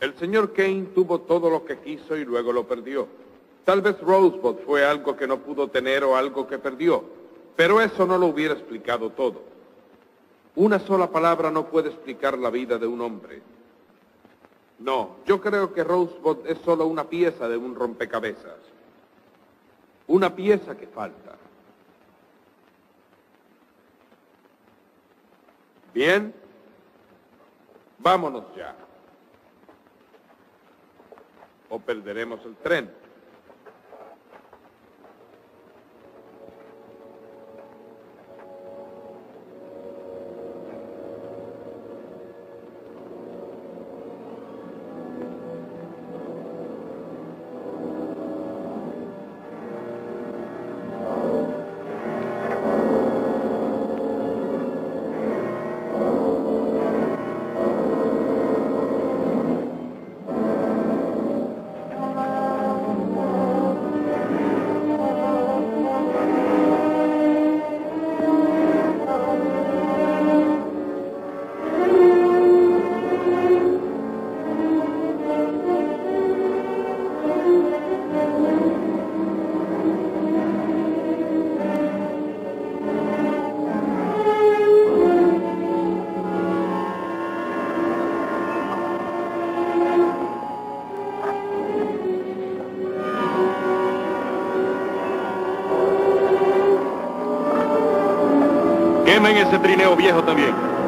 El señor Kane tuvo todo lo que quiso y luego lo perdió. Tal vez Rosebud fue algo que no pudo tener o algo que perdió, pero eso no lo hubiera explicado todo. Una sola palabra no puede explicar la vida de un hombre. No, yo creo que Rosebud es solo una pieza de un rompecabezas. Una pieza que falta. Bien, vámonos ya. O perderemos el tren. Quemen ese trineo viejo también.